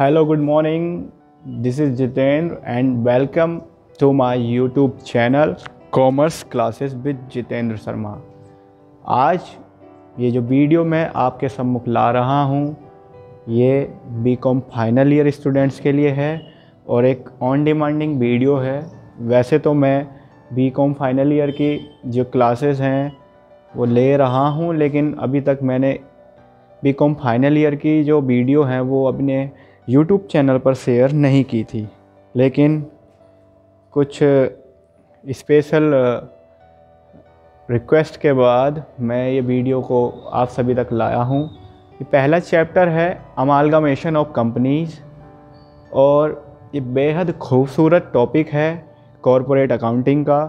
Hello, good morning this is Jitendra and welcome to my YouTube channel commerce classes with Jitendra Sharma आज ये जो video मैं आपके सम्मुख ला रहा हूँ ये B com final year students के लिए है और एक ऑन डिमांडिंग वीडियो है। वैसे तो मैं बी कॉम फाइनल ईयर की जो क्लासेस हैं वो ले रहा हूँ लेकिन अभी तक मैंने बी कॉम फाइनल ईयर की जो वीडियो हैं वो अपने यूट्यूब चैनल पर शेयर नहीं की थी, लेकिन कुछ स्पेशल रिक्वेस्ट के बाद मैं ये वीडियो को आप सभी तक लाया हूँ ये पहला चैप्टर है अमालगमेशन ऑफ़ कंपनीज़ और ये बेहद खूबसूरत टॉपिक है कॉरपोरेट अकाउंटिंग का।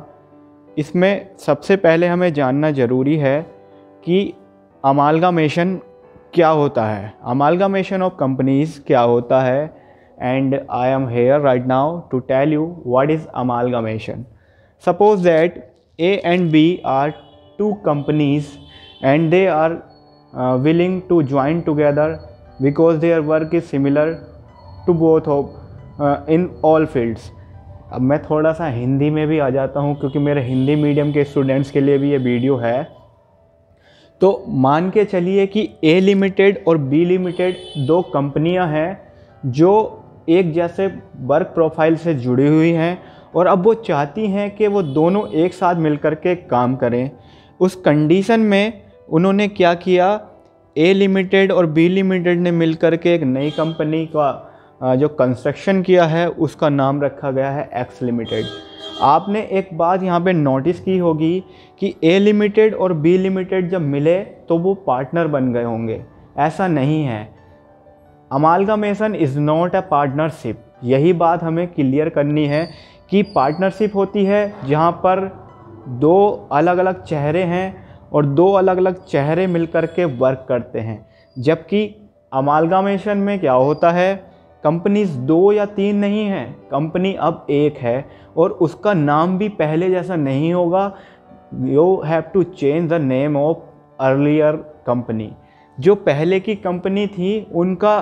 इसमें सबसे पहले हमें जानना ज़रूरी है कि अमालगामेशन क्या होता है? अमालगामेशन ऑफ़ कंपनीज़ क्या होता है? And I am here right now to tell you what is amalgamation suppose that A and B are two companies and they are willing to join together because their work is similar to both of in all fields अब मैं थोड़ा सा हिंदी में भी आ जाता हूँ क्योंकि मेरे हिंदी मीडियम के स्टूडेंट्स के लिए भी ये वीडियो है। तो मान के चलिए कि ए लिमिटेड और बी लिमिटेड दो कंपनियाँ हैं जो एक जैसे वर्क प्रोफ़ाइल से जुड़ी हुई हैं और अब वो चाहती हैं कि वो दोनों एक साथ मिलकर के काम करें। उस कंडीशन में उन्होंने क्या किया? ए लिमिटेड और बी लिमिटेड ने मिलकर के एक नई कंपनी का जो कंस्ट्रक्शन किया है, उसका नाम रखा गया है एक्स लिमिटेड आपने एक बात यहाँ पे नोटिस की होगी कि ए लिमिटेड और बी लिमिटेड जब मिले तो वो पार्टनर बन गए होंगे। ऐसा नहीं है। Amalgamation is not a partnership यही बात हमें क्लियर करनी है कि पार्टनरशिप होती है जहाँ पर दो अलग अलग चेहरे हैं और दो अलग अलग चेहरे मिलकर के वर्क करते हैं। जबकि अमालगामेशन में क्या होता है? कंपनीज़ दो या तीन नहीं हैं, कंपनी अब एक है और उसका नाम भी पहले जैसा नहीं होगा। You have to change the name of earlier company जो पहले की कंपनी थी, उनका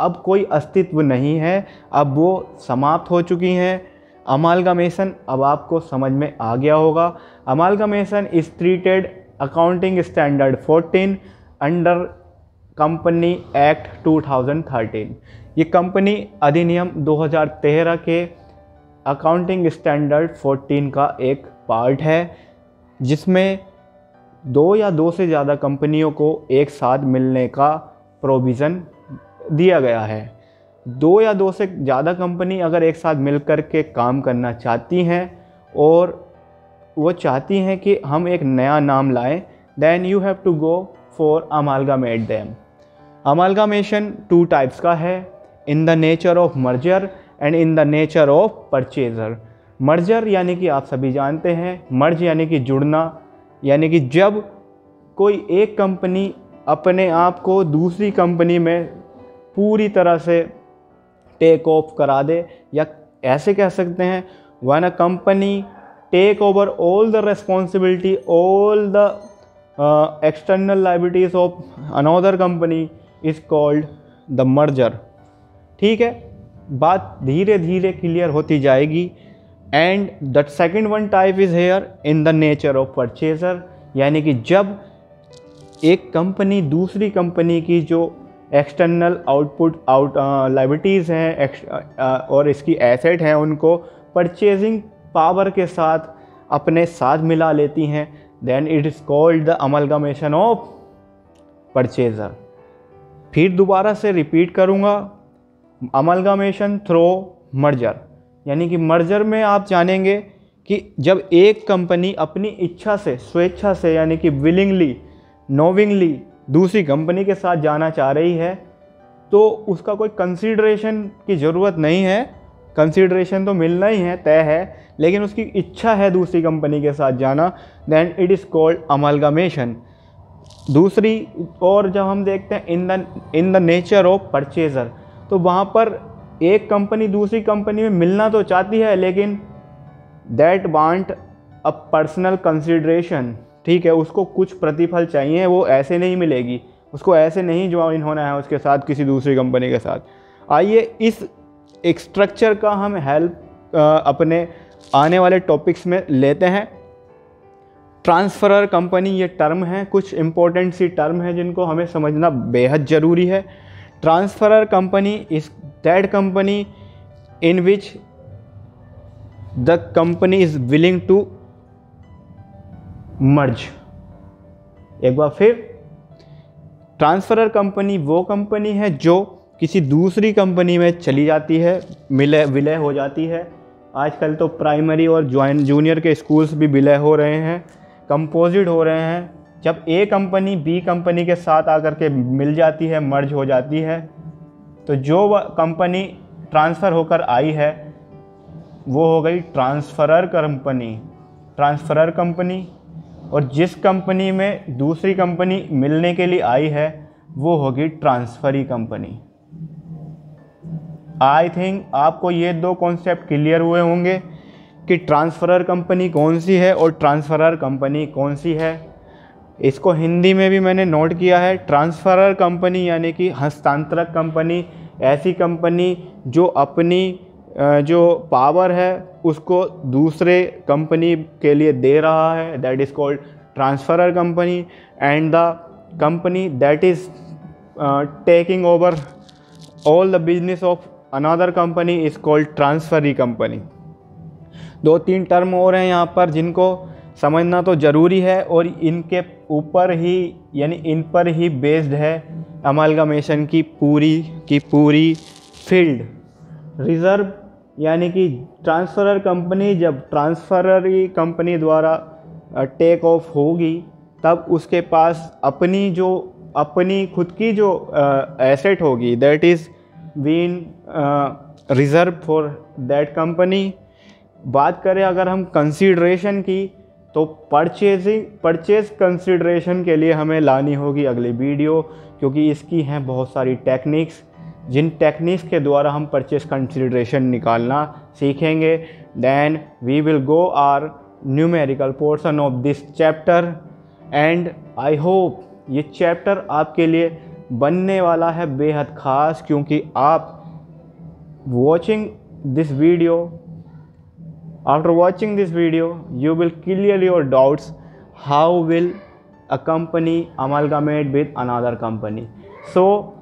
अब कोई अस्तित्व नहीं है। अब वो समाप्त हो चुकी हैं। अमालगामेशन अब आपको समझ में आ गया होगा। Amalgamation is treated accounting standard 14 under company act 2013 ये कंपनी अधिनियम 2013 के अकाउंटिंग स्टैंडर्ड 14 का एक पार्ट है, जिसमें दो या दो से ज़्यादा कंपनियों को एक साथ मिलने का प्रोविज़न दिया गया है। दो या दो से ज़्यादा कंपनी अगर एक साथ मिल कर के काम करना चाहती हैं और वो चाहती हैं कि हम एक नया नाम लाएँ then you have to go for amalgamate them amalgamation two types का है। In the nature of merger and in the nature of purchaser merger यानी कि आप सभी जानते हैं मर्ज यानी कि जुड़ना, यानी कि जब कोई एक कंपनी अपने आप को दूसरी कंपनी में पूरी तरह से टेक ऑफ़ करा दे, या ऐसे कह सकते हैं one a company take over all the responsibility all the external liabilities of another company is called the merger ठीक है? बात धीरे धीरे क्लियर होती जाएगी। And the second one type is here in the nature of purchaser यानी कि जब एक कंपनी दूसरी कंपनी की जो एक्सटर्नल आउटपुट आउट लाइबिलिटीज़ हैं uh, और इसकी एसेट हैं उनको परचेजिंग पावर के साथ अपने साथ मिला लेती हैं then it is called the amalgamation of purchaser फिर दोबारा से रिपीट करूँगा अमलगामेशन थ्रो मर्जर यानी कि मर्जर में आप जानेंगे कि जब एक कंपनी अपनी इच्छा से, स्वेच्छा से, यानी कि विलिंगली नोविंगली दूसरी कंपनी के साथ जाना चाह रही है तो उसका कोई कंसीडरेशन की ज़रूरत नहीं है। कंसीडरेशन तो मिलना ही है, तय है, लेकिन उसकी इच्छा है दूसरी कंपनी के साथ जाना then it is called amalgamation दूसरी, और जब हम देखते हैं in the in the nature of purchaser तो वहाँ पर एक कंपनी दूसरी कंपनी में मिलना तो चाहती है, लेकिन that want a personal consideration ठीक है, उसको कुछ प्रतिफल चाहिए, वो ऐसे नहीं मिलेगी। उसको ऐसे नहीं ज्वाइन होना है उसके साथ किसी दूसरी कंपनी के साथ। आइए इस एक स्ट्रक्चर का हम हेल्प अपने आने वाले टॉपिक्स में लेते हैं। ट्रांसफ़रर कंपनी ये टर्म है, कुछ इंपॉर्टेंट सी टर्म है जिनको हमें समझना बेहद ज़रूरी है। Transferor company is that company in which the company is willing to merge एक बार फिर ट्रांसफ़रर कंपनी वो कंपनी है जो किसी दूसरी कंपनी में चली जाती है मिलय विलय हो जाती है। आजकल तो प्राइमरी और ज्वाइन जूनियर के स्कूल्स भी विलय हो रहे हैं कंपोजिट हो रहे हैं। जब ए कंपनी बी कंपनी के साथ आकर के मिल जाती है मर्ज हो जाती है तो जो कंपनी ट्रांसफ़र होकर आई है, वो हो गई ट्रांसफ़रर कंपनी ट्रांसफ़रर कंपनी और जिस कंपनी में दूसरी कंपनी मिलने के लिए आई है, वो होगी ट्रांसफ़री कंपनी आई थिंक आपको ये दो कॉन्सेप्ट क्लियर हुए होंगे कि ट्रांसफ़रर कंपनी कौन सी है और ट्रांसफ़रर कंपनी कौन सी है. इसको हिंदी में भी मैंने नोट किया है ट्रांसफ़रर कंपनी यानी कि हस्तांतरक कंपनी ऐसी कंपनी जो अपनी जो पावर है, उसको दूसरे कंपनी के लिए दे रहा है that is called transferor company and the company that is taking over all the business of another company is called transferee company दो तीन टर्म और हैं यहाँ पर जिनको समझना तो ज़रूरी है और इनके ऊपर ही, यानी इन पर ही बेस्ड है अमलगमेशन की पूरी की पूरी फ़ील्ड रिज़र्व यानी कि ट्रांसफ़रर कंपनी जब ट्रांसफ़ररी कंपनी द्वारा टेक ऑफ़ होगी, तब उसके पास अपनी जो, अपनी खुद की जो एसेट होगी that is been reserve for that company बात करें अगर हम कंसीडरेशन की तो परचेजिंग परचेज कंसिड्रेशन के लिए हमें लानी होगी अगली वीडियो, क्योंकि इसकी हैं बहुत सारी टेक्निक्स जिन टेक्निक्स के द्वारा हम परचेज कंसिड्रेशन निकालना सीखेंगे। Then we will go our numerical portion of this chapter and I hope ये चैप्टर आपके लिए बनने वाला है बेहद ख़ास, क्योंकि आप watching this video After watching this video, you will clear your doubts how will a company amalgamate with another company. So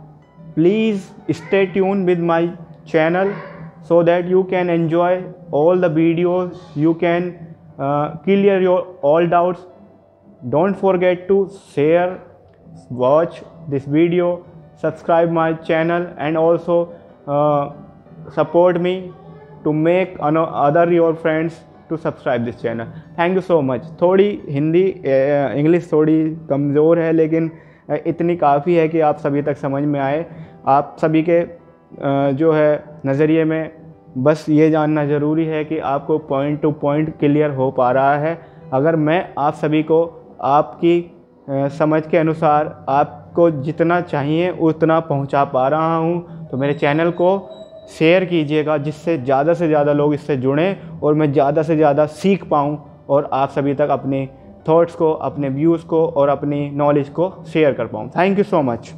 please stay tuned with my channel so that you can enjoy all the videos, you can uh, clear your all doubts. Don't forget to share, watch this video, subscribe my channel and also uh, support me to make other your friends to subscribe this channel thank you so much थोड़ी Hindi English थोड़ी कमज़ोर है, लेकिन इतनी काफ़ी है कि आप सभी तक समझ में आए। आप सभी के जो है नज़रिए में बस ये जानना ज़रूरी है कि आपको पॉइंट टू पॉइंट क्लियर हो पा रहा है। अगर मैं आप सभी को आपकी समझ के अनुसार आपको जितना चाहिए उतना पहुँचा पा रहा हूँ तो मेरे चैनल को शेयर कीजिएगा, जिससे ज़्यादा से ज़्यादा लोग इससे जुड़ें और मैं ज़्यादा से ज़्यादा सीख पाऊँ और आप सभी तक अपने थॉट्स को, अपने व्यूज़ को और अपनी नॉलेज को शेयर कर पाऊँ। Thank you so much